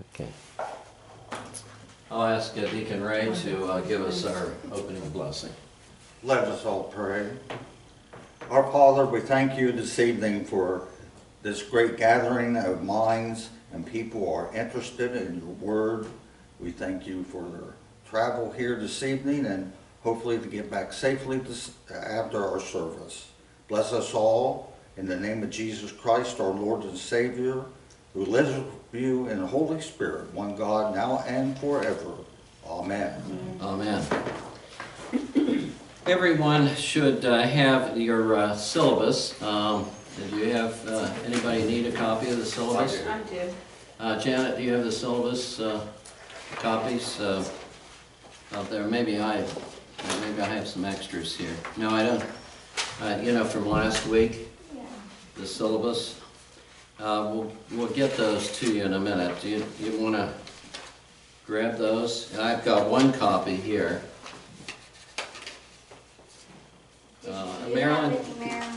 Okay. I'll ask uh, Deacon Ray to uh, give us our opening blessing. Let us all pray. Our Father, we thank you this evening for this great gathering of minds and people who are interested in your word. We thank you for their travel here this evening and hopefully to get back safely this, after our service. Bless us all in the name of Jesus Christ, our Lord and Savior, who lives with you in the Holy Spirit, one God, now and forever. Amen. Amen. Everyone should uh, have your uh, syllabus. Um, Do you have, uh, anybody need a copy of the syllabus? I do. Uh, Janet, do you have the syllabus uh, copies uh, out there? Maybe I, maybe I have some extras here. No, I don't. Uh, You know, from last week, the syllabus. Uh, We'll, we'll get those to you in a minute. Do you, you want to grab those? And I've got one copy here. Uh, Marilyn,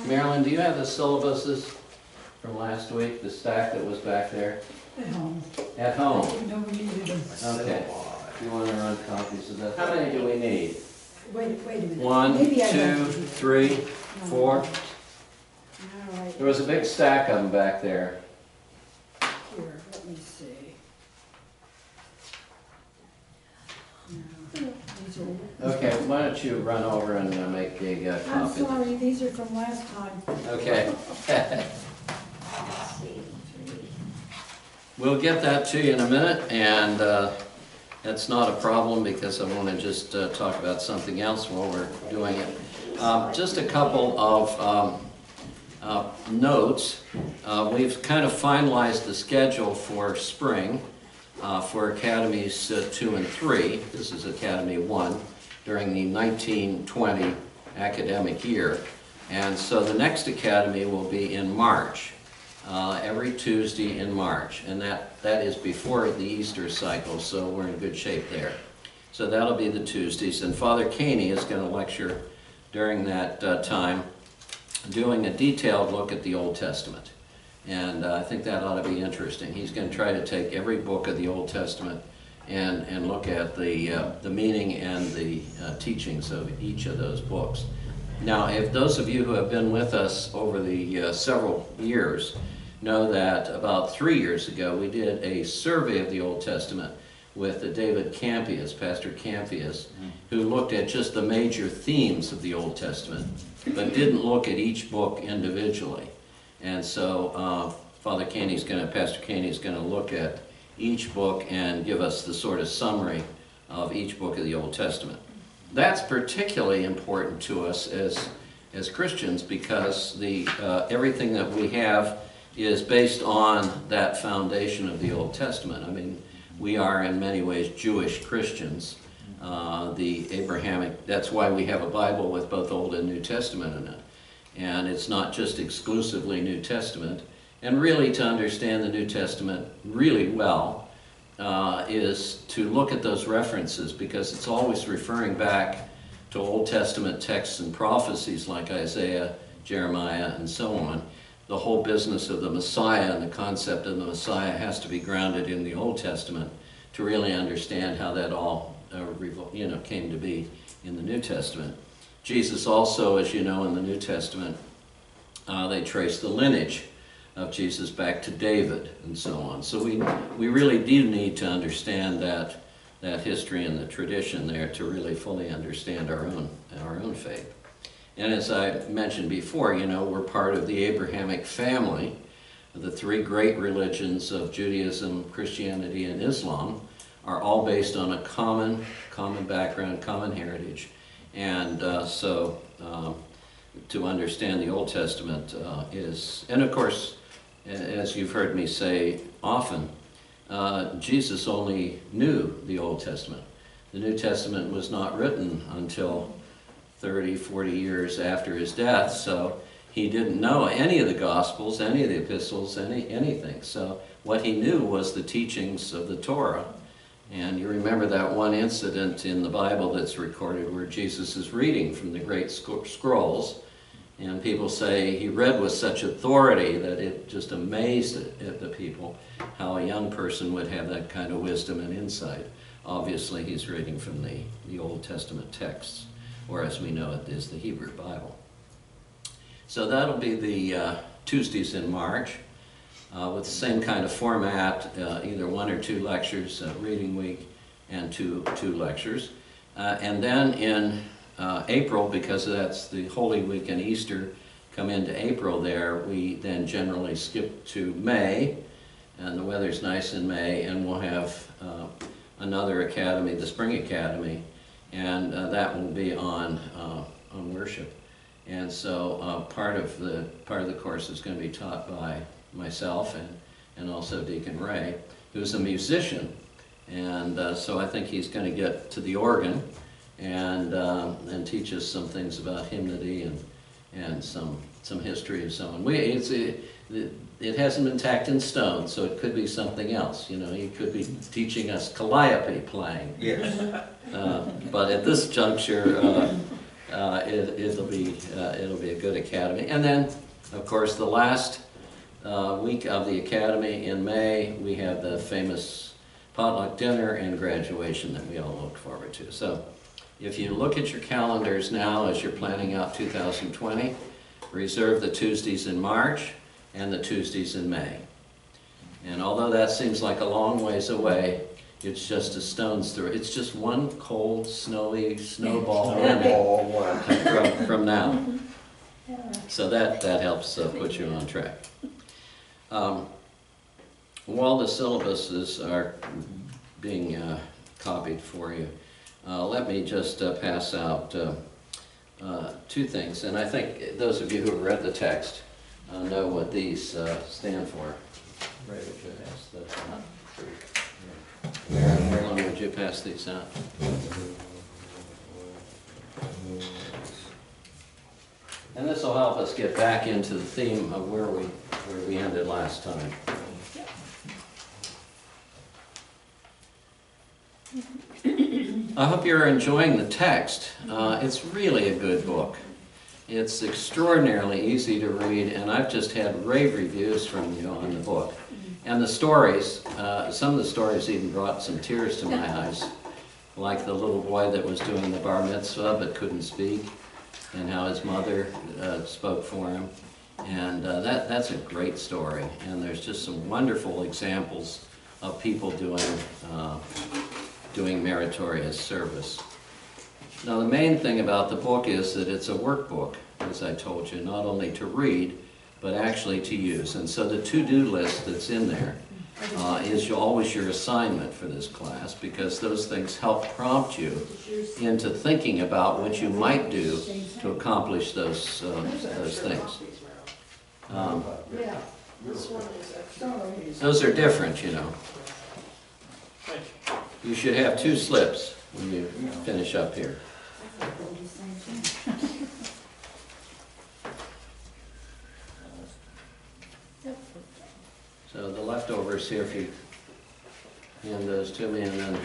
Marilyn, do you have the syllabuses from last week, the stack that was back there? At home. At home? I we needed them. Okay. You want to run copies of that? How many do we need? Wait, wait a minute. One, Maybe I two, don't. three, four? Right, There was a big stack of them back there. here, let me see. No, these are- Okay, why don't you run over and uh, make a uh, I'm copy? sorry, these are from last time. Okay. Let's see, three. We'll get that to you in a minute, and uh, that's not a problem because I want to just uh, talk about something else while we're doing it. Um, Just a couple of um, uh, notes. Uh, We've kind of finalized the schedule for spring uh, for Academies uh, 2 and 3. This is Academy 1 during the 1920 academic year. And so the next academy will be in March uh, every Tuesday in March, and that, that is before the Easter cycle, so we're in good shape there. So that'll be the Tuesdays, and Father Caney is going to lecture during that uh, time, doing a detailed look at the Old Testament. And uh, I think that ought to be interesting. He's going to try to take every book of the Old Testament and, and look at the, uh, the meaning and the uh, teachings of each of those books. Now, if those of you who have been with us over the uh, several years know that about three years ago we did a survey of the Old Testament with David Campius, Pastor Campius, who looked at just the major themes of the Old Testament, but didn't look at each book individually. And so uh, Father Caney's going to, Pastor Caney's going to look at each book and give us the sort of summary of each book of the Old Testament. That's particularly important to us as, as Christians because the, uh, everything that we have is based on that foundation of the Old Testament. I mean, we are in many ways Jewish Christians. Uh, the Abrahamic, that's why we have a Bible with both Old and New Testament in it. And it's not just exclusively New Testament. And really, to understand the New Testament really well, uh, is to look at those references because it's always referring back to Old Testament texts and prophecies like Isaiah, Jeremiah, and so on. The whole business of the Messiah and the concept of the Messiah has to be grounded in the Old Testament to really understand how that all uh, you know, came to be in the New Testament. Jesus also, as you know, in the New Testament, uh, they trace the lineage of Jesus back to David and so on. So we, we really do need to understand that, that history and the tradition there to really fully understand our own, our own faith. And as I mentioned before, you know, we're part of the Abrahamic family, the three great religions of Judaism, Christianity, and Islam are all based on a common, common background, common heritage. And uh, so um, to understand the Old Testament uh, is, and of course, as you've heard me say often, uh, Jesus only knew the Old Testament. The New Testament was not written until 30, 40 years after his death, so he didn't know any of the Gospels, any of the epistles, any, anything. So what he knew was the teachings of the Torah. And you remember that one incident in the Bible that's recorded where Jesus is reading from the great scrolls, And people say he read with such authority that it just amazed at, the people how a young person would have that kind of wisdom and insight. Obviously, he's reading from the, the Old Testament texts, or as we know it is the Hebrew Bible. So that'll be the uh, Tuesdays in March uh, with the same kind of format, uh, either one or two lectures, uh, reading week, and two, two lectures. Uh, and then in uh, April, because that's the Holy Week and Easter come into April there, we then generally skip to May, and the weather's nice in May, and we'll have uh, another academy, the Spring Academy, and that will be on, on worship. And so part of the part of the course is going to be taught by myself and, and also Deacon Ray, who's a musician. And uh, so I think he's going to get to the organ and, um, and teach us some things about hymnody and, and some, some history and so on. We, it's, it, it hasn't been tacked in stone, so it could be something else. You know, he could be teaching us calliope playing. Yes. Uh, But at this juncture, uh, uh, it, it'll be, uh, it'll be a good academy. And then, of course, the last uh, week of the academy in May, we have the famous potluck dinner and graduation that we all look forward to. So if you look at your calendars now as you're planning out 2020, reserve the Tuesdays in March and the Tuesdays in May. And although that seems like a long ways away, it's just a stone's throw. It's just one cold, snowy snowball minute All what? from, from now. So that, that helps uh, put you on track. Um, While the syllabuses are being uh, copied for you, uh, let me just uh, pass out uh, uh, two things. And I think those of you who have read the text uh, know what these uh, stand for. Ray, would you pass those out? Marilyn, would you pass these out? And this will help us get back into the theme of where we, where we ended last time. I hope you're enjoying the text. Uh, it's really a good book. It's extraordinarily easy to read, and I've just had rave reviews from you on the book. And the stories, uh, some of the stories even brought some tears to my eyes, like the little boy that was doing the bar mitzvah but couldn't speak, and how his mother uh, spoke for him. And uh, that, that's a great story, and there's just some wonderful examples of people doing, uh, doing meritorious service. Now, the main thing about the book is that it's a workbook, as I told you, not only to read, but actually to use. And so the to-do list that's in there uh, is always your assignment for this class, because those things help prompt you into thinking about what you might do to accomplish those, uh, those things. Um. Those are different, you know. You should have two slips when you finish up here. So the leftovers here, if you hand those to me, and then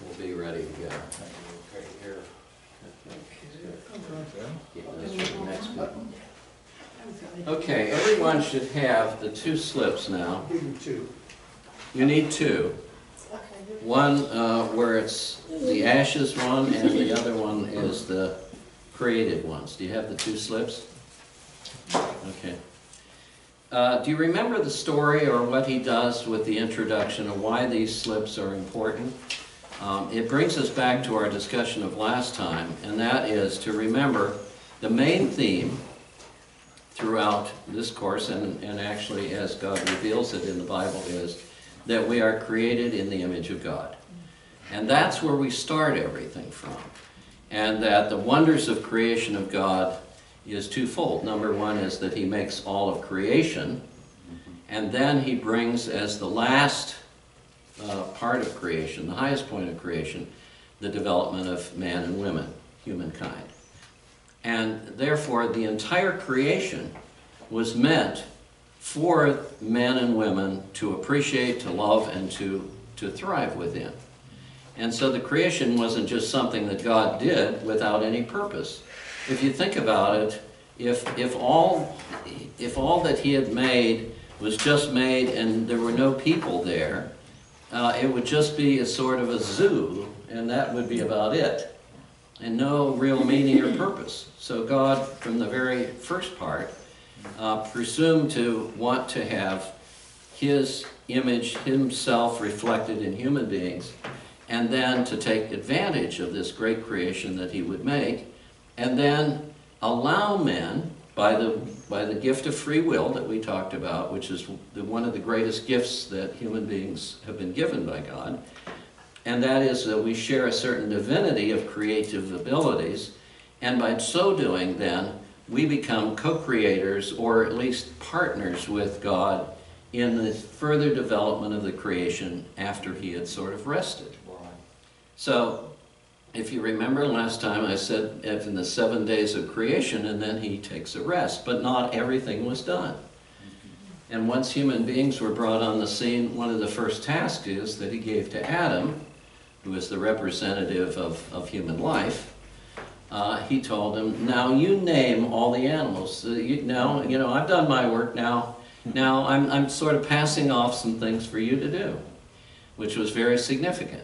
we'll be ready to go. For the next week. Okay, everyone should have the two slips now. You need two. One uh, where it's the ashes one, and the other one is the created ones. Do you have the two slips? Okay. Uh, Do you remember the story or what he does with the introduction of why these slips are important? Um, It brings us back to our discussion of last time, and that is to remember the main theme throughout this course, and, and actually as God reveals it in the Bible, is that we are created in the image of God. And that's where we start everything from. And that the wonders of creation of God is twofold. Number one is that He makes all of creation, and then He brings as the last uh, part of creation, the highest point of creation, the development of man and women, humankind. And therefore, the entire creation was meant for men and women to appreciate, to love, and to, to thrive within. And so the creation wasn't just something that God did without any purpose. If you think about it, if, if all, if all that he had made was just made and there were no people there, uh, it would just be a sort of a zoo, and that would be about it, and no real meaning or purpose. So God, from the very first part, uh, presumed to want to have his image, himself reflected in human beings, and then to take advantage of this great creation that he would make, and then allow men, by the, by the gift of free will that we talked about, which is the, one of the greatest gifts that human beings have been given by God, and that is that we share a certain divinity of creative abilities, and by so doing, then, we become co-creators or at least partners with God in the further development of the creation after he had sort of rested. So, if you remember last time, I said in the seven days of creation, and then he takes a rest, but not everything was done. And once human beings were brought on the scene, one of the first tasks is that he gave to Adam, who is the representative of, of human life, uh, he told him, now you name all the animals. Uh, you, now, you know, I've done my work now. Now I'm, I'm sort of passing off some things for you to do, which was very significant.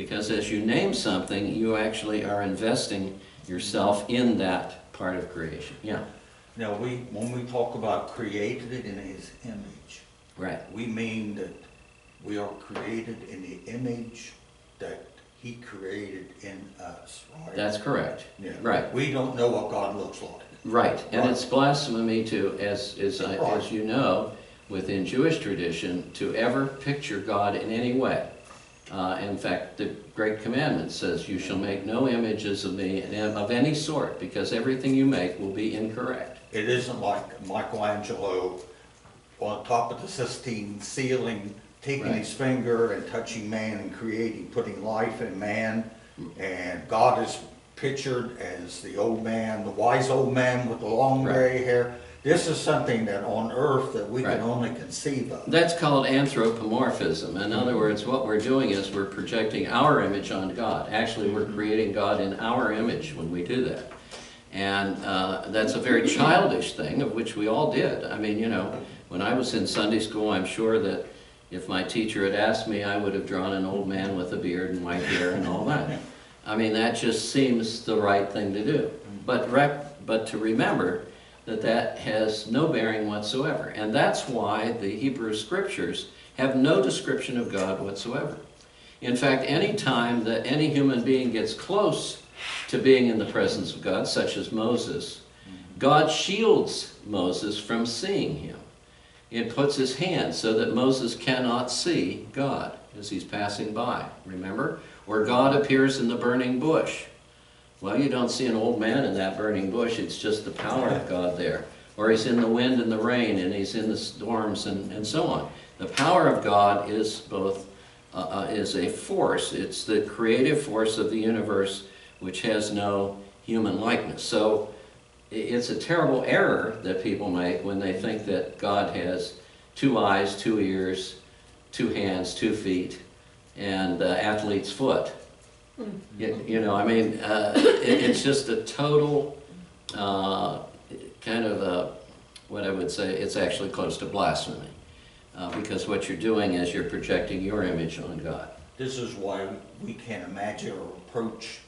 Because as you name something, you actually are investing yourself in that part of creation. Yeah, Now, we, when we talk about created in his image, right. we mean that we are created in the image that he created in us, right? That's correct. Yeah. Right, We don't know what God looks like. right. And Right. it's blasphemy to, as, as, I, Right. as you know, within Jewish tradition, to ever picture God in any way. Uh, in fact, the Great Commandment says, "You shall make no images of me of any sort, because everything you make will be incorrect." It isn't like Michelangelo on top of the Sistine ceiling, taking Right. his finger and touching man and creating, putting life in man. And God is pictured as the old man, the wise old man with the long Right. gray hair. This is something that on earth that we Right. can only conceive of. That's called anthropomorphism. In other words, what we're doing is we're projecting our image on God. Actually, we're creating God in our image when we do that. And uh, that's a very childish thing, of which we all did. I mean, you know, when I was in Sunday school, I'm sure that if my teacher had asked me, I would have drawn an old man with a beard and white hair and all that. I mean, that just seems the right thing to do. But, rec- but to remember that that has no bearing whatsoever. And that's why the Hebrew scriptures have no description of God whatsoever. In fact, any time that any human being gets close to being in the presence of God, such as Moses, God shields Moses from seeing him. It puts his hand so that Moses cannot see God as he's passing by. Remember? Or God appears in the burning bush. Well, you don't see an old man in that burning bush, it's just the power of God there. Or he's in the wind and the rain, and he's in the storms, and, and so on. The power of God is both, uh, uh, is a force, it's the creative force of the universe which has no human likeness. So it's a terrible error that people make when they think that God has two eyes, two ears, two hands, two feet, and uh, athlete's foot. You, you know, I mean, uh, it, it's just a total uh, kind of a, what I would say, it's actually close to blasphemy. Uh, because what you're doing is you're projecting your image on God. This is why we can't imagine or approach,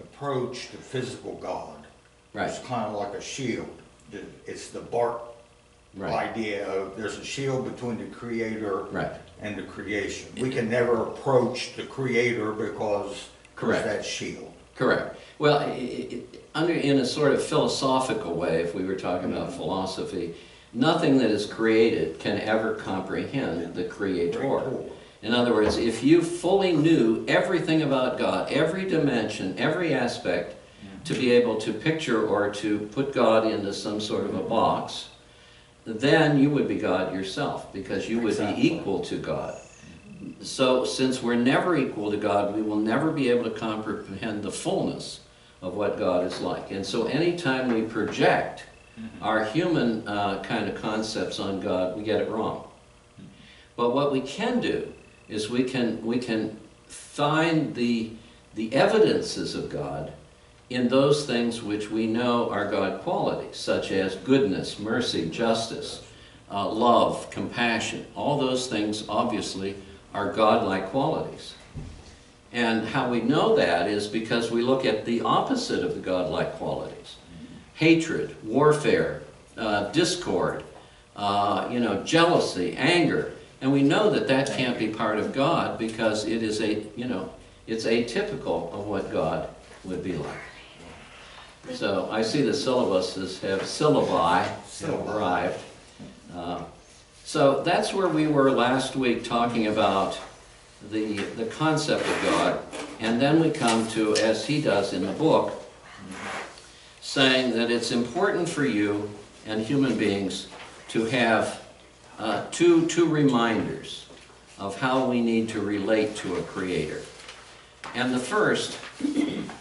approach the physical God. Right. It's kind of like a shield. It's the bark Right. idea of there's a shield between the creator Right. and the creation. We can never approach the creator because Correct. that shield. Correct. Well, i- i- i- under, in a sort of philosophical way, if we were talking about mm-hmm. philosophy, nothing that is created can ever comprehend the creator. In other words, if you fully knew everything about God, every dimension, every aspect, mm-hmm. to be able to picture or to put God into some sort of a mm-hmm. box, then you would be God yourself, because you would be equal to God. So, since we're never equal to God, we will never be able to comprehend the fullness of what God is like. And so, anytime we project our human uh, kind of concepts on God, we get it wrong. But what we can do is we can we can find the the evidences of God in those things which we know are God qualities, such as goodness, mercy, justice, uh, love, compassion. All those things, obviously, are God-like qualities. And how we know that is because we look at the opposite of the godlike qualities. Hatred, warfare, uh, discord, uh, you know, jealousy, anger. And we know that that can't be part of God because it is a, you know, it's atypical of what God would be like. So I see the syllabuses have syllabi have arrived. Uh, So that's where we were last week talking about the, the concept of God. And then we come to, as he does in the book, saying that it's important for you and human beings to have uh, two, two reminders of how we need to relate to a creator. And the first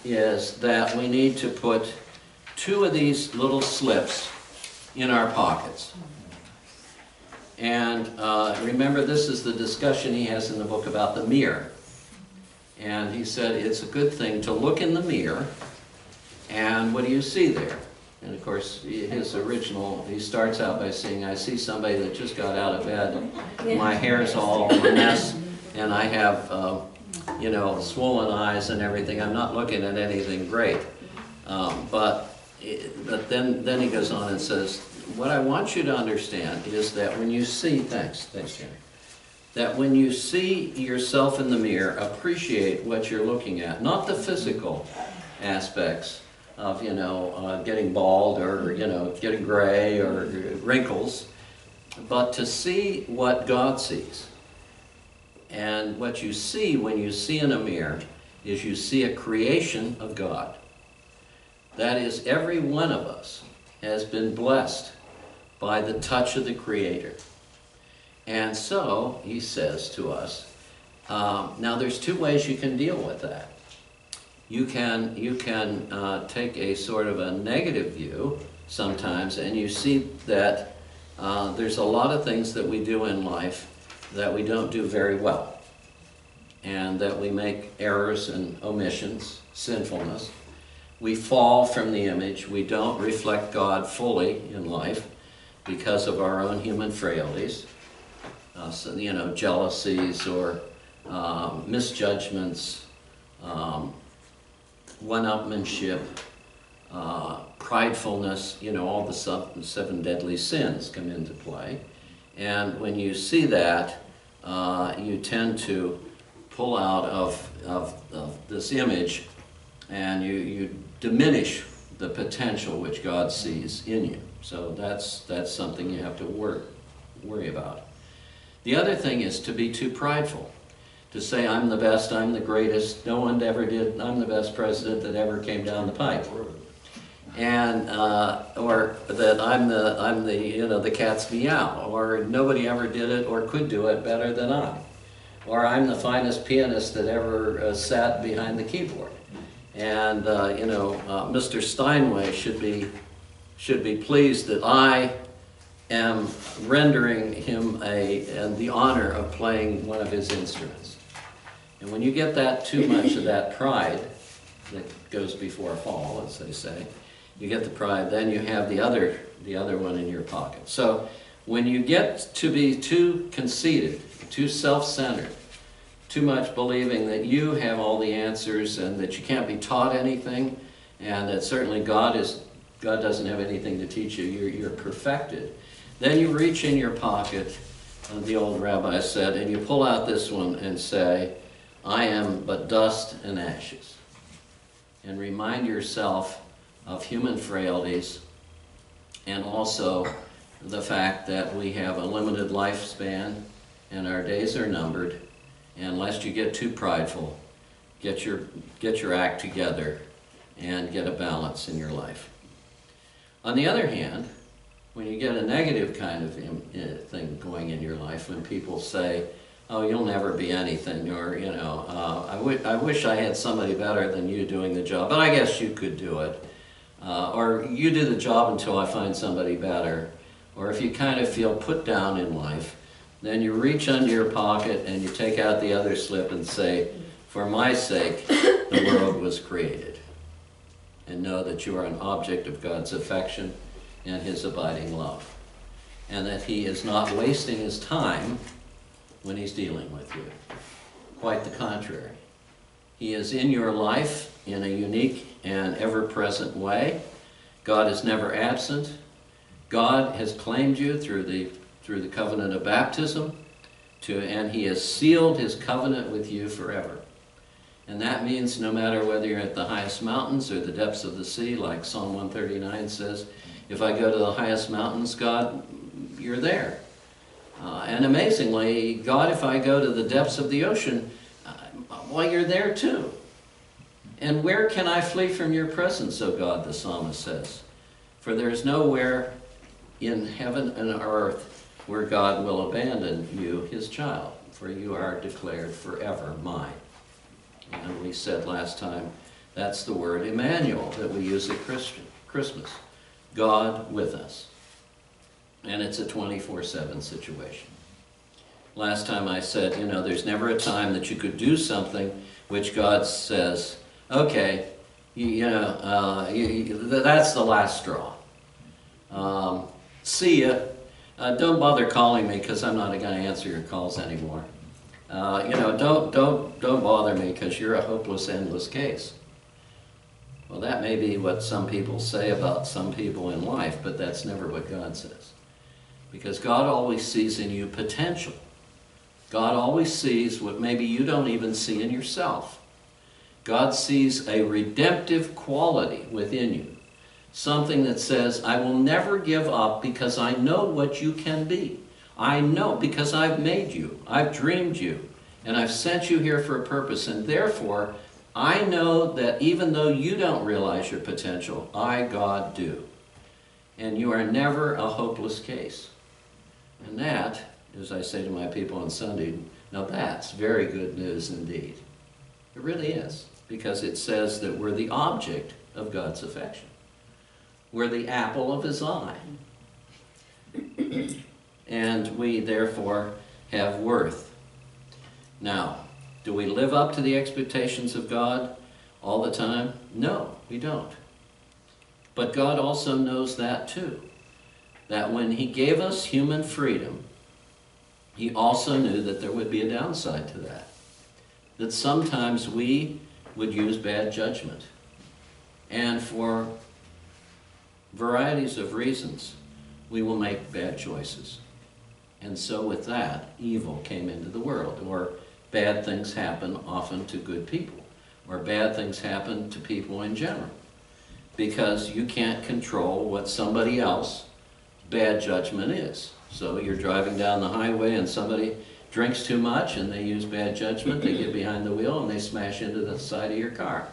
is that we need to put two of these little slips in our pockets. And uh, remember, this is the discussion he has in the book about the mirror. And he said it's a good thing to look in the mirror, and what do you see there? And of course, his original, he starts out by saying, I see somebody that just got out of bed, my hair's all a mess, and I have, uh, you know, swollen eyes and everything. I'm not looking at anything great. Um, but, but then, then he goes on and says, what I want you to understand is that when you see, thanks, thanks, Jerry, that when you see yourself in the mirror, appreciate what you're looking at, not the physical aspects of, you know, uh, getting bald or, you know, getting gray or wrinkles, but to see what God sees. And what you see when you see in a mirror is you see a creation of God. That is, every one of us has been blessed by the touch of the Creator. And so, he says to us, um, now there's two ways you can deal with that. You can, you can uh, take a sort of a negative view sometimes, and you see that uh, there's a lot of things that we do in life that we don't do very well, and that we make errors and omissions, sinfulness. We fall from the image. We don't reflect God fully in life because of our own human frailties, uh, so, you know, jealousies or um, misjudgments, um, one-upmanship, uh, pridefulness, you know, all the seven deadly sins come into play. And when you see that, uh, you tend to pull out of, of, of this image and you, you diminish the potential which God sees in you. So that's, that's something you have to work, worry about. The other thing is to be too prideful. To say, I'm the best, I'm the greatest, no one ever did, I'm the best president that ever came down the pipe. And, uh, or that I'm the, I'm the, you know, the cat's meow, or nobody ever did it or could do it better than I. Or I'm the finest pianist that ever uh, sat behind the keyboard. And, uh, you know, uh, Mr. Steinway should be, should be pleased that I am rendering him a, and the honor of playing one of his instruments. And when you get that too much of that pride that goes before a fall, as they say, you get the pride, then you have the other, the other one in your pocket. So when you get to be too conceited, too self-centered, too much believing that you have all the answers and that you can't be taught anything, and that certainly God is God doesn't have anything to teach you. You're, you're perfected. Then you reach in your pocket, uh, the old rabbi said, and you pull out this one and say, "I am but dust and ashes," and remind yourself of human frailties, and also the fact that we have a limited lifespan and our days are numbered. And lest you get too prideful, get your, get your act together and get a balance in your life. On the other hand, when you get a negative kind of uh, thing going in your life, when people say, oh, you'll never be anything, or, you know, uh, I, I wish I had somebody better than you doing the job, but I guess you could do it. Uh, or you do the job until I find somebody better. Or if you kind of feel put down in life, then you reach under your pocket and you take out the other slip and say, For my sake, the world was created. And know that you are an object of God's affection and His abiding love. And that He is not wasting His time when He's dealing with you. Quite the contrary. He is in your life in a unique and ever present way. God is never absent. God has claimed you through the, through the covenant of baptism, to, and He has sealed His covenant with you forever. And that means no matter whether you're at the highest mountains or the depths of the sea, like Psalm 139 says, if I go to the highest mountains, God, you're there. Uh, and amazingly, God, if I go to the depths of the ocean, uh, well, you're there too. And where can I flee from your presence, O God, the psalmist says? For there is nowhere in heaven and earth where God will abandon you, his child, for you are declared forever mine. And we said last time, that's the word Emmanuel that we use at Christmas. God with us. And it's a 24 7 situation. Last time I said, you know, there's never a time that you could do something which God says, okay, you, you know, uh, you, you, that's the last straw. Um, see ya. Uh, don't bother calling me because I'm not going to answer your calls anymore. Uh, you know, don't don't don't bother me because you're a hopeless, endless case. Well, that may be what some people say about some people in life, but that's never what God says. Because God always sees in you potential. God always sees what maybe you don't even see in yourself. God sees a redemptive quality within you. Something that says, I will never give up because I know what you can be. I know because I've made you, I've dreamed you, and I've sent you here for a purpose. And therefore, I know that even though you don't realize your potential, I, God, do. And you are never a hopeless case. And that, as I say to my people on Sunday, now that's very good news indeed. It really is, because it says that we're the object of God's affection. We're the apple of his eye. And we therefore have worth. Now, do we live up to the expectations of God all the time? No, we don't. But God also knows that too. That when He gave us human freedom, He also knew that there would be a downside to that. That sometimes we would use bad judgment. And for varieties of reasons, we will make bad choices. And so with that, evil came into the world, or bad things happen often to good people, or bad things happen to people in general. Because you can't control what somebody else bad judgment is. So you're driving down the highway and somebody drinks too much and they use bad judgment, they get behind the wheel and they smash into the side of your car.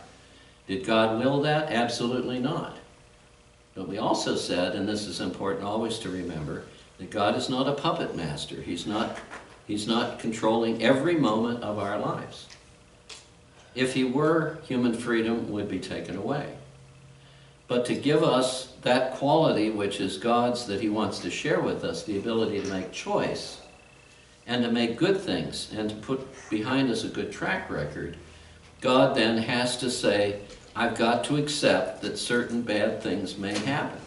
Did God will that? Absolutely not. But we also said, and this is important always to remember, that God is not a puppet master. He's not, he's not controlling every moment of our lives. If he were, human freedom would be taken away. But to give us that quality which is God's that he wants to share with us, the ability to make choice and to make good things and to put behind us a good track record, God then has to say, I've got to accept that certain bad things may happen,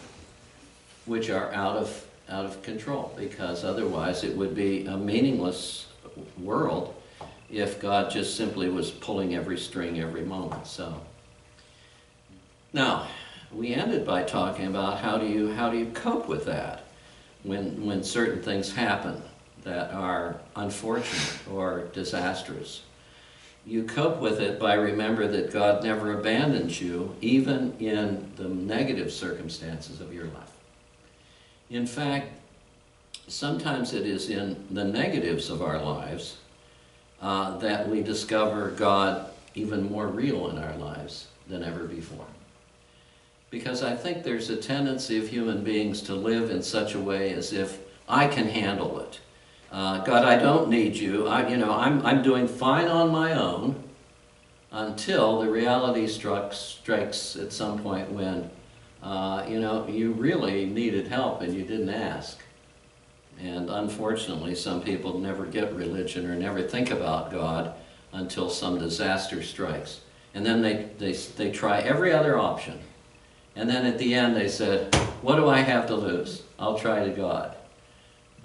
which are out of, out of control, because otherwise it would be a meaningless world if God just simply was pulling every string every moment. So, now, we ended by talking about how do you, how do you cope with that when, when certain things happen that are unfortunate or disastrous you cope with it by remember that God never abandons you, even in the negative circumstances of your life. In fact, sometimes it is in the negatives of our lives uh, that we discover God even more real in our lives than ever before. Because I think there's a tendency of human beings to live in such a way as if I can handle it. Uh, God, I don't need you. I, you know, I'm, I'm doing fine on my own until the reality struck, strikes at some point when, uh, you know, you really needed help and you didn't ask. And unfortunately, some people never get religion or never think about God until some disaster strikes. And then they, they, they try every other option. And then at the end, they said, What do I have to lose? I'll try to God.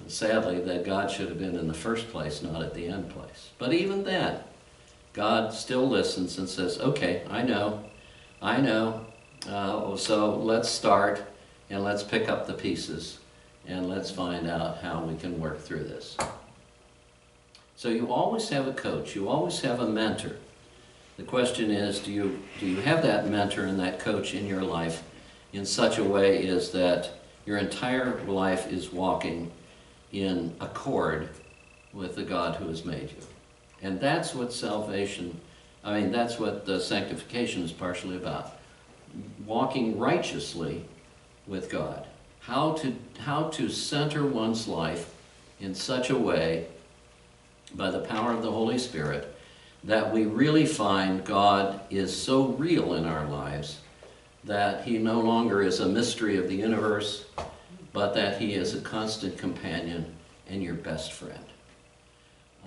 And sadly, that God should have been in the first place, not at the end place. But even then, God still listens and says, Okay, I know, I know. Uh, so let's start and let's pick up the pieces and let's find out how we can work through this. So you always have a coach, you always have a mentor. The question is, do you, do you have that mentor and that coach in your life in such a way is that your entire life is walking in accord with the God who has made you? And that's what salvation, I mean, that's what the sanctification is partially about. Walking righteously with God. How to, how to center one's life in such a way, by the power of the Holy Spirit, that we really find God is so real in our lives that He no longer is a mystery of the universe, but that He is a constant companion and your best friend.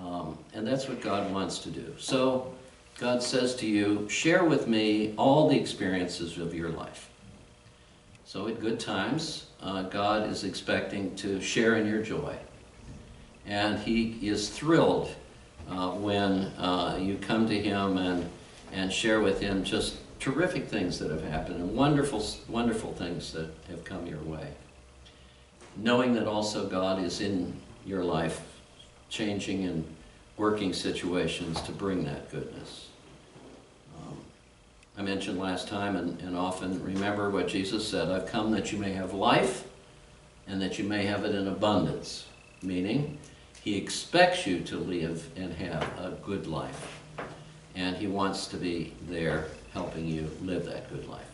Um, and that's what God wants to do. So, God says to you, share with me all the experiences of your life. So, at good times, uh, God is expecting to share in your joy. And He is thrilled uh, when uh, you come to Him and, and share with Him just terrific things that have happened and wonderful, wonderful things that have come your way. Knowing that also God is in your life, changing and working situations to bring that goodness. I mentioned last time and, and often remember what Jesus said I've come that you may have life and that you may have it in abundance. Meaning, He expects you to live and have a good life. And He wants to be there helping you live that good life.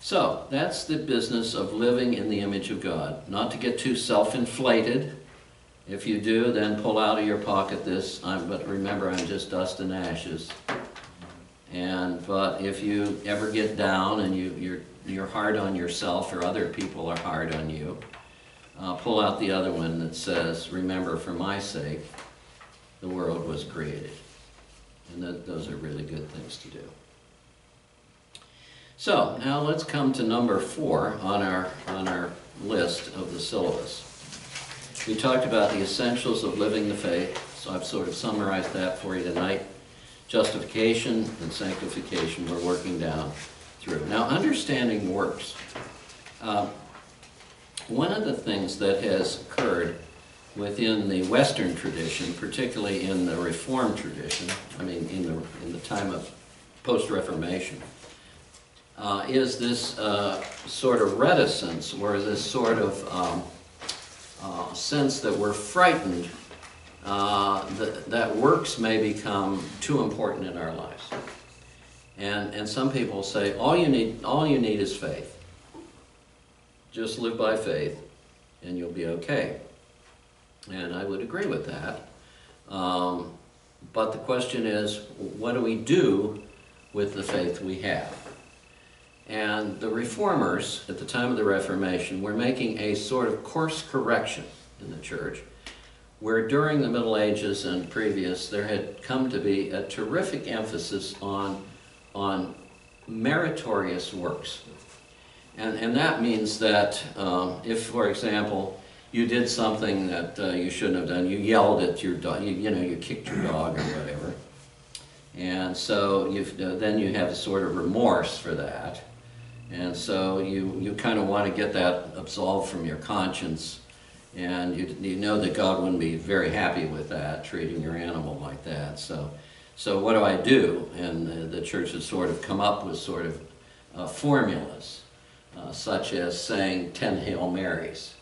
So, that's the business of living in the image of God. Not to get too self inflated. If you do, then pull out of your pocket this, I'm, but remember, I'm just dust and ashes. And, but if you ever get down and you, you're, you're hard on yourself or other people are hard on you, uh, pull out the other one that says, remember, for my sake, the world was created. And that, those are really good things to do. So now let's come to number four on our, on our list of the syllabus. We talked about the essentials of living the faith, so I've sort of summarized that for you tonight. Justification and sanctification we're working down through. Now, understanding works. Uh, one of the things that has occurred within the Western tradition, particularly in the Reformed tradition, I mean, in the, in the time of post-Reformation, uh, is this uh, sort of reticence or this sort of um, uh, sense that we're frightened uh, that, that works may become too important in our lives. And, and some people say, all you, need, all you need is faith. Just live by faith and you'll be okay. And I would agree with that. Um, but the question is, what do we do with the faith we have? And the reformers at the time of the Reformation were making a sort of course correction in the church, where during the Middle Ages and previous there had come to be a terrific emphasis on, on meritorious works. And, and that means that um, if, for example, you did something that uh, you shouldn't have done, you yelled at your dog, you, you know, you kicked your dog or whatever, and so uh, then you have a sort of remorse for that. And so you, you kind of want to get that absolved from your conscience. And you, you know that God wouldn't be very happy with that, treating your animal like that. So, so what do I do? And the, the church has sort of come up with sort of uh, formulas, uh, such as saying 10 Hail Marys.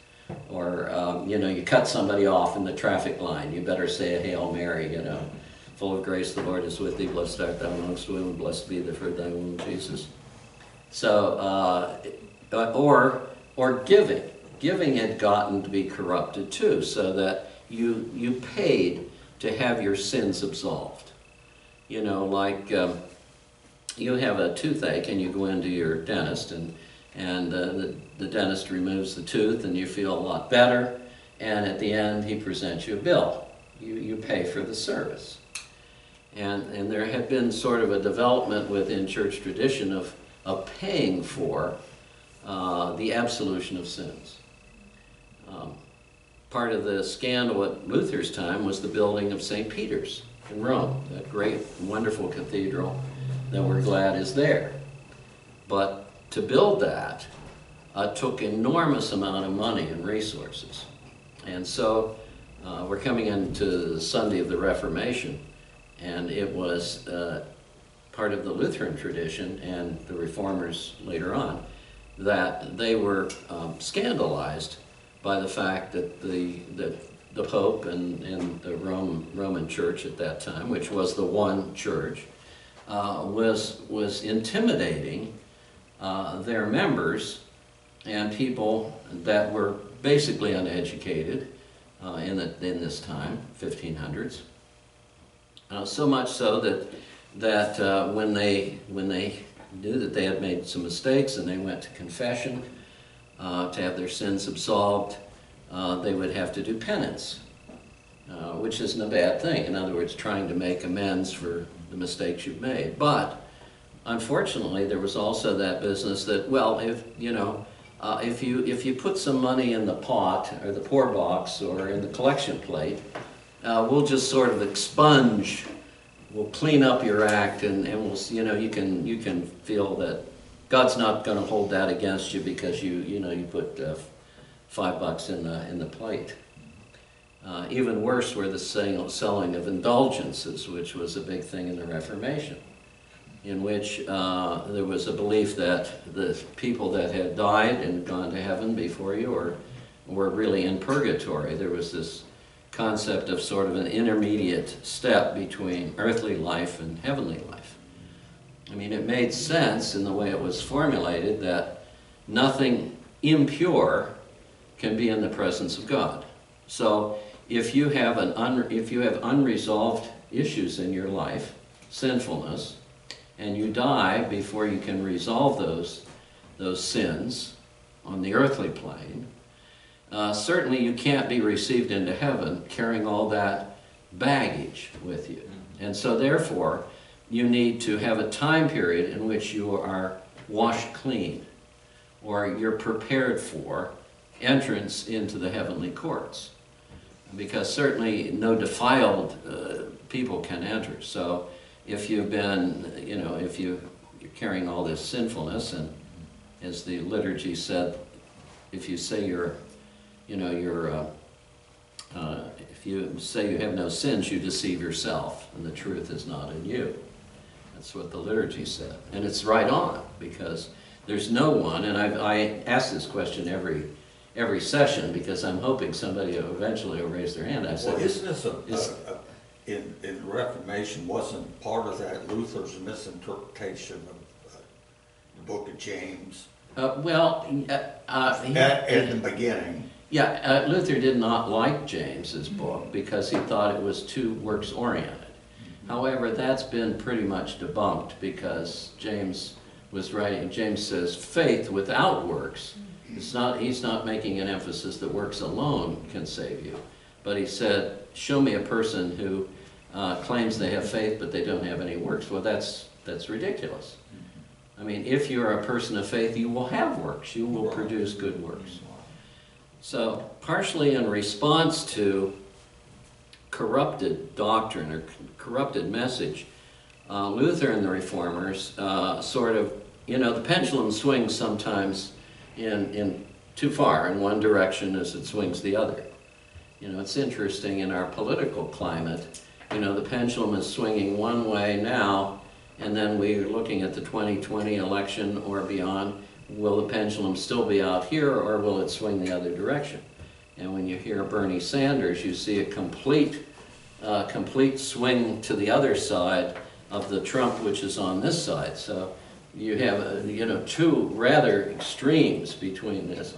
Or, um, you know, you cut somebody off in the traffic line, you better say a Hail Mary, you know. Full of grace, the Lord is with thee, blessed art thou amongst women, blessed be the fruit of thy womb, Jesus. So, uh, or, or giving. Giving had gotten to be corrupted too, so that you, you paid to have your sins absolved. You know, like um, you have a toothache and you go into your dentist and, and uh, the, the dentist removes the tooth and you feel a lot better. And at the end, he presents you a bill. You, you pay for the service. And, and there had been sort of a development within church tradition of of paying for uh, the absolution of sins. Um, part of the scandal at Luther's time was the building of St. Peter's in Rome, that great, wonderful cathedral that we're glad is there. But to build that uh, took enormous amount of money and resources. And so uh, we're coming into the Sunday of the Reformation, and it was uh, part of the Lutheran tradition and the Reformers later on that they were um, scandalized by the fact that the, that the Pope and, and the Rome, Roman Church at that time, which was the one church, uh, was, was intimidating uh, their members and people that were basically uneducated uh, in, the, in this time, 1500s. Uh, so much so that, that uh, when, they, when they knew that they had made some mistakes and they went to confession uh, to have their sins absolved, uh, they would have to do penance, uh, which isn't a bad thing. In other words, trying to make amends for the mistakes you've made. But unfortunately, there was also that business that, well, if, you know, uh, if you if you put some money in the pot or the poor box or in the collection plate, uh, we'll just sort of expunge, we'll clean up your act, and, and we'll you know you can you can feel that God's not going to hold that against you because you you know you put uh, five bucks in the in the plate. Uh, even worse were the sale, selling of indulgences, which was a big thing in the Reformation in which uh, there was a belief that the people that had died and gone to heaven before you or were really in purgatory. There was this concept of sort of an intermediate step between earthly life and heavenly life. I mean, it made sense in the way it was formulated that nothing impure can be in the presence of God. So if you have an un, if you have unresolved issues in your life, sinfulness, and you die before you can resolve those, those sins on the earthly plane, uh, certainly you can't be received into heaven carrying all that baggage with you. And so therefore, you need to have a time period in which you are washed clean or you're prepared for entrance into the heavenly courts. Because certainly no defiled uh, people can enter. So if you've been, you know, if you, you're carrying all this sinfulness, and as the liturgy said, if you say you're, you know, you're, uh, uh, if you say you have no sins, you deceive yourself, and the truth is not in you. That's what the liturgy said. And it's right on, because there's no one, and I've, I ask this question every, every session, because I'm hoping somebody eventually will raise their hand. I Well, said, isn't this a, Is- a- a- in, in Reformation, wasn't part of that Luther's misinterpretation of uh, the book of James? uh, well, uh, uh, he- At, at the beginning, Yeah, uh, Luther did not like James's book because he thought it was too works oriented. However, that's been pretty much debunked because James was writing, James says faith without works. It's not, he's not making an emphasis that works alone can save you. But he said, show me a person who uh, claims they have faith but they don't have any works. Well, that's, that's ridiculous. I mean, if you're a person of faith, you will have works. You will produce good works. So, partially in response to corrupted doctrine or corrupted message, uh, Luther and the Reformers uh, sort of, you know, the pendulum swings sometimes in, in too far in one direction as it swings the other. You know, it's interesting in our political climate, you know, the pendulum is swinging one way now, and then we're looking at the 2020 election or beyond, will the pendulum still be out here or will it swing the other direction? And when you hear Bernie Sanders, you see a complete, uh, complete swing to the other side of the Trump, which is on this side. So you have, uh, you know, two rather extremes between this.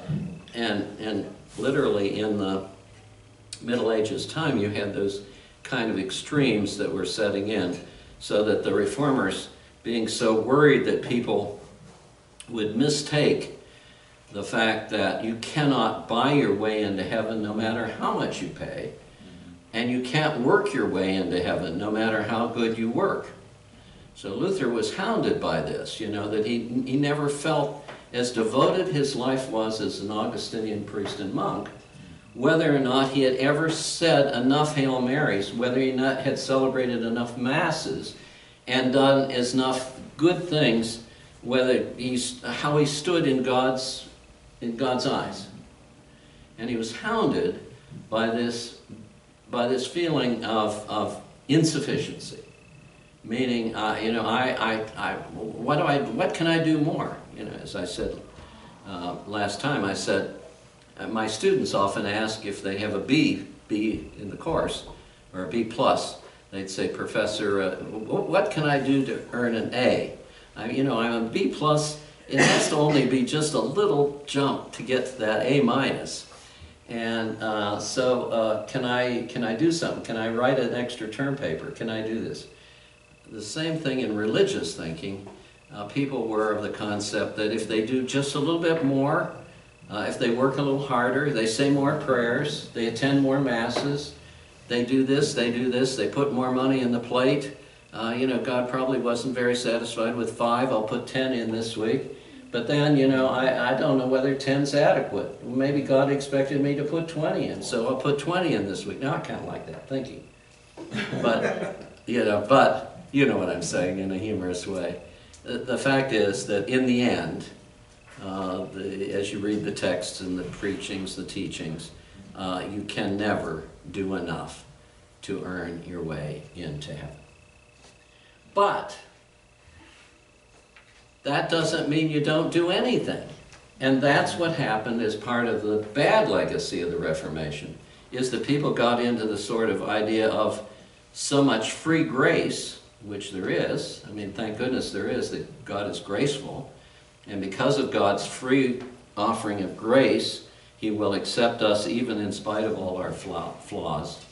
And, and literally in the Middle Ages time, you had those kind of extremes that were setting in, so that the reformers, being so worried that people would mistake the fact that you cannot buy your way into heaven no matter how much you pay, and you can't work your way into heaven no matter how good you work. So Luther was hounded by this, you know, that he, he never felt as devoted his life was as an Augustinian priest and monk, whether or not he had ever said enough Hail Marys, whether he not had celebrated enough Masses, and done as enough good things, whether he's, how he stood in God's, in God's eyes. And he was hounded by this, by this feeling of, of insufficiency. Meaning, uh, you know, I, I, I, what do I, what can I do more? You know, as I said uh, last time, I said, uh, my students often ask if they have a B, B in the course, or a B plus. They'd say, Professor, uh, wh- what can I do to earn an A? I, you know, I'm a B plus. It has to only be just a little jump to get to that A minus. And uh, so, uh, can I can I do something? Can I write an extra term paper? Can I do this? The same thing in religious thinking. Uh, people were of the concept that if they do just a little bit more, uh, if they work a little harder, they say more prayers, they attend more masses, they do this, they do this, they put more money in the plate. Uh, you know, God probably wasn't very satisfied with five. I'll put ten in this week. But then, you know, I, I don't know whether 10's adequate. Maybe God expected me to put 20 in, so I'll put 20 in this week. Now, I kind of like that thinking. But, you know, but, you know what I'm saying in a humorous way. The, the fact is that in the end, uh, the, as you read the texts and the preachings, the teachings, uh, you can never do enough to earn your way into heaven. But, that doesn't mean you don't do anything. And that's what happened as part of the bad legacy of the Reformation, is that people got into the sort of idea of so much free grace, which there is. I mean, thank goodness there is, that God is graceful. And because of God's free offering of grace, He will accept us even in spite of all our flaws.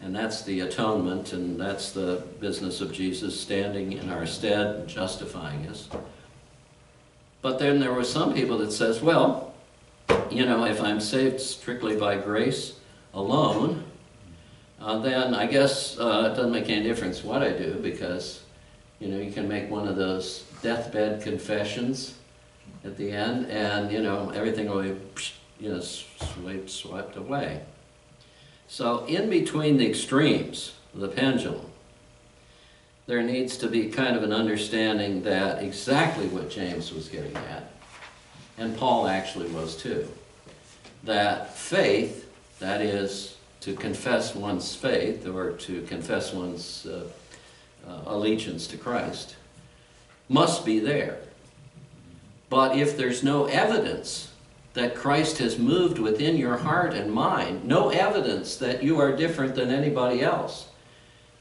And that's the atonement, and that's the business of Jesus standing in our stead and justifying us. But then there were some people that says, well, you know, if I'm saved strictly by grace alone, uh, then I guess uh, it doesn't make any difference what I do because, you know, you can make one of those deathbed confessions at the end, and you know everything will be, you know, swept, swept away. So in between the extremes, the pendulum, there needs to be kind of an understanding that exactly what James was getting at, and Paul actually was too, that faith, that is, to confess one's faith or to confess one's uh, uh, allegiance to Christ, must be there. But if there's no evidence that Christ has moved within your heart and mind, no evidence that you are different than anybody else,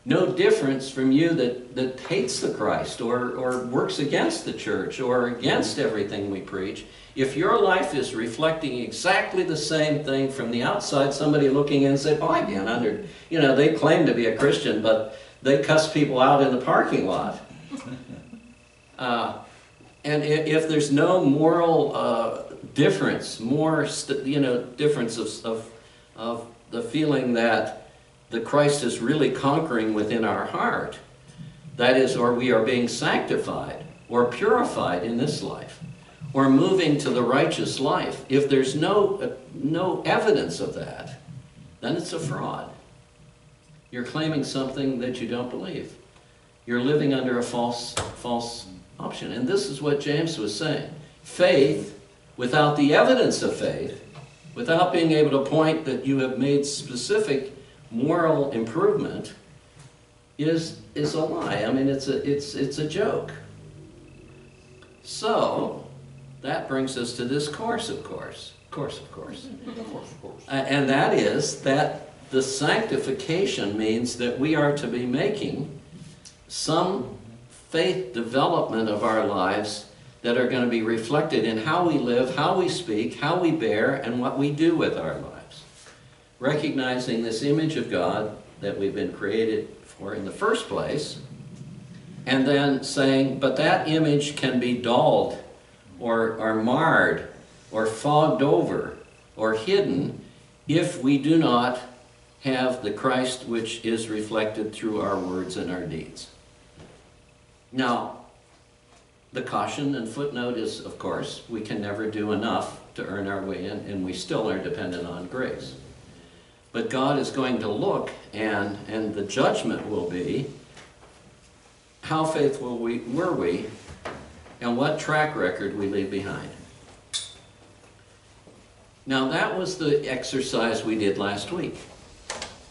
no difference from you that, that hates the Christ or, or works against the church or against everything we preach, if your life is reflecting exactly the same thing from the outside, somebody looking in and say, I can't under, you know, they claim to be a Christian, but they cuss people out in the parking lot. Uh, and if there's no moral uh, difference, more, st- you know, difference of, of, of the feeling that the Christ is really conquering within our heart, that is, or we are being sanctified or purified in this life, or moving to the righteous life, if there's no, no evidence of that, then it's a fraud. You're claiming something that you don't believe. You're living under a false, false option. And this is what James was saying. Faith, without the evidence of faith, without being able to point that you have made specific moral improvement, is, is a lie. I mean, it's a, it's, it's a joke. So, that brings us to this course, of course. Course, of course. Of course, of course. And that is that the sanctification means that we are to be making some faith development of our lives that are going to be reflected in how we live, how we speak, how we bear, and what we do with our lives. Recognizing this image of God that we've been created for in the first place, and then saying, but that image can be dulled or, or marred or fogged over or hidden if we do not have the Christ which is reflected through our words and our deeds. Now, the caution and footnote is, of course, we can never do enough to earn our way in, and we still are dependent on grace. But God is going to look, and, and the judgment will be, how faithful we, were we, and what track record we leave behind. Now, that was the exercise we did last week,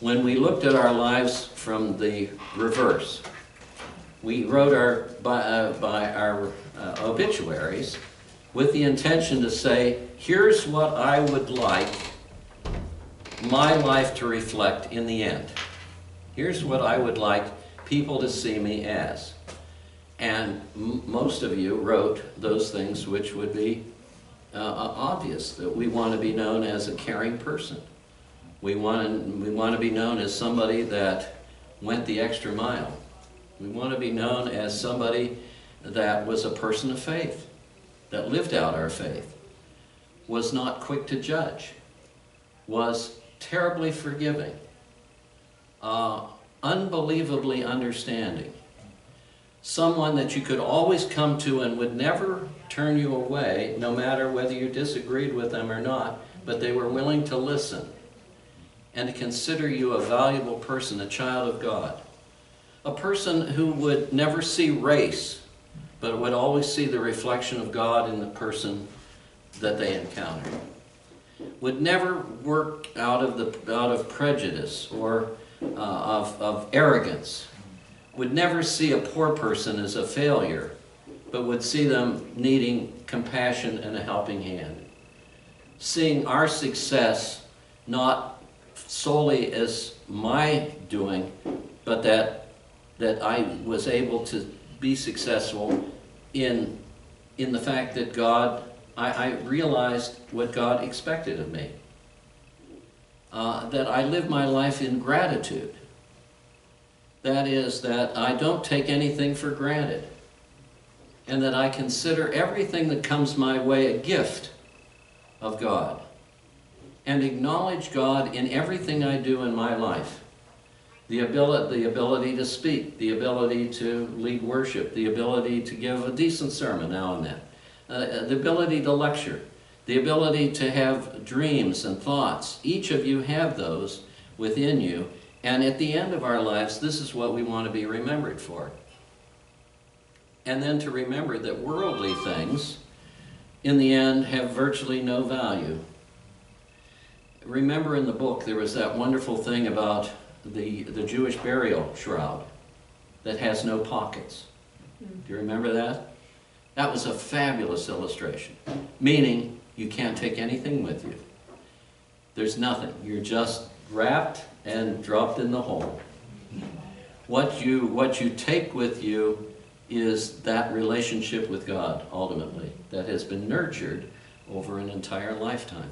when we looked at our lives from the reverse. We wrote our, by, uh, by our uh, obituaries with the intention to say, here's what I would like my life to reflect in the end. Here's what I would like people to see me as. And most of you wrote those things which would be uh, uh, obvious that we want to be known as a caring person. We want to, we want to be known as somebody that went the extra mile. We want to be known as somebody that was a person of faith, that lived out our faith, was not quick to judge, was terribly forgiving, uh, unbelievably understanding, someone that you could always come to and would never turn you away, no matter whether you disagreed with them or not, but they were willing to listen and to consider you a valuable person, a child of God. A person who would never see race, but would always see the reflection of God in the person that they encountered. Would never work out of, the, out of prejudice or uh, of, of arrogance. Would never see a poor person as a failure, but would see them needing compassion and a helping hand. Seeing our success not solely as my doing, but that that I was able to be successful in, in the fact that God, I, I realized what God expected of me. Uh, that I live my life in gratitude. That is, that I don't take anything for granted. And that I consider everything that comes my way a gift of God. And acknowledge God in everything I do in my life the ability, the ability to speak, the ability to lead worship, the ability to give a decent sermon now and then, uh, the ability to lecture, the ability to have dreams and thoughts. Each of you have those within you, and at the end of our lives, this is what we want to be remembered for. And then to remember that worldly things, in the end, have virtually no value. Remember in the book, there was that wonderful thing about the, the Jewish burial shroud that has no pockets. Do you remember that? That was a fabulous illustration, meaning you can't take anything with you. There's nothing. You're just wrapped and dropped in the hole. What you, what you take with you is that relationship with God, ultimately, that has been nurtured over an entire lifetime.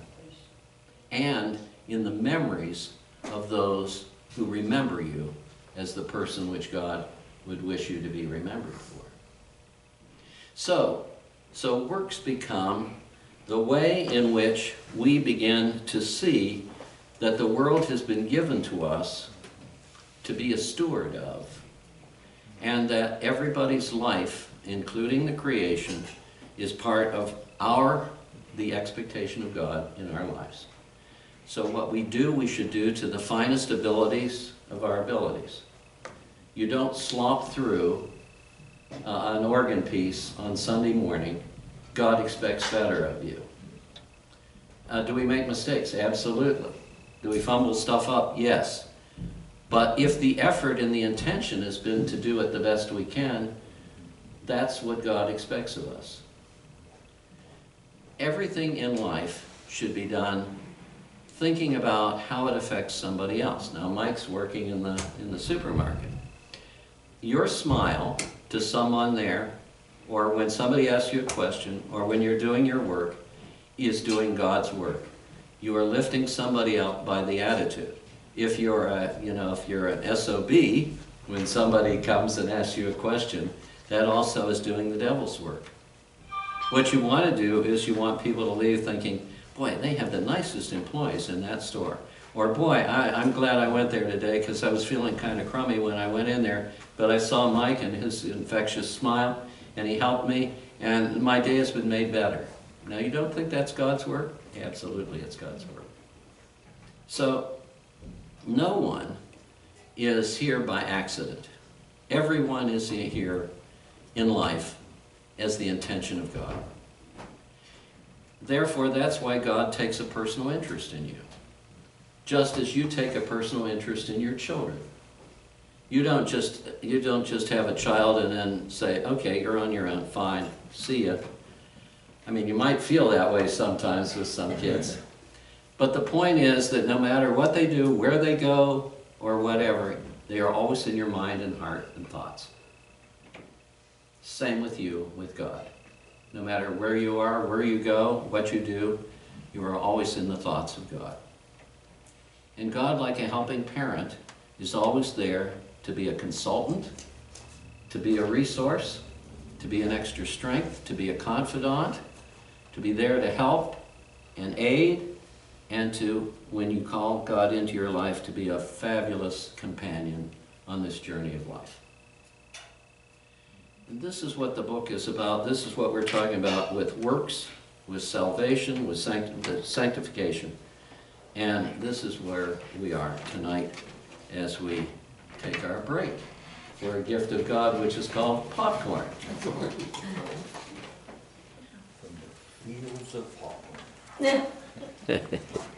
And in the memories of those who remember you as the person which God would wish you to be remembered for. So, so works become the way in which we begin to see that the world has been given to us to be a steward of, and that everybody's life, including the creation, is part of our, the expectation of God in our lives. So what we do, we should do to the finest abilities of our abilities. You don't slop through uh, an organ piece on Sunday morning. God expects better of you. Uh, do we make mistakes? Absolutely. Do we fumble stuff up? Yes. But if the effort and the intention has been to do it the best we can, that's what God expects of us. Everything in life should be done thinking about how it affects somebody else. Now, Mike's working in the, in the supermarket. Your smile to someone there, or when somebody asks you a question, or when you're doing your work, is doing God's work. You are lifting somebody up by the attitude. If you're a, you know, if you're an SOB, when somebody comes and asks you a question, that also is doing the devil's work. What you want to do is you want people to leave thinking, boy, they have the nicest employees in that store. Or, boy, I, I'm glad I went there today because I was feeling kind of crummy when I went in there. But I saw Mike and his infectious smile, and he helped me, and my day has been made better. Now, you don't think that's God's work? Absolutely, it's God's work. So, no one is here by accident. Everyone is here in life as the intention of God. Therefore, that's why God takes a personal interest in you. Just as you take a personal interest in your children. You don't just you don't just have a child and then say, "Okay, you're on your own. Fine. See ya." I mean, you might feel that way sometimes with some kids. But the point is that no matter what they do, where they go, or whatever, they are always in your mind and heart and thoughts. Same with you, with God. No matter where you are, where you go, what you do, you are always in the thoughts of God. And God, like a helping parent, is always there to be a consultant, to be a resource, to be an extra strength, to be a confidant, to be there to help and aid, and to, when you call God into your life, to be a fabulous companion on this journey of life. And this is what the book is about. This is what we're talking about with works, with salvation, with sancti- sanctification. And this is where we are tonight as we take our break for a gift of God which is called popcorn. From the fields of popcorn.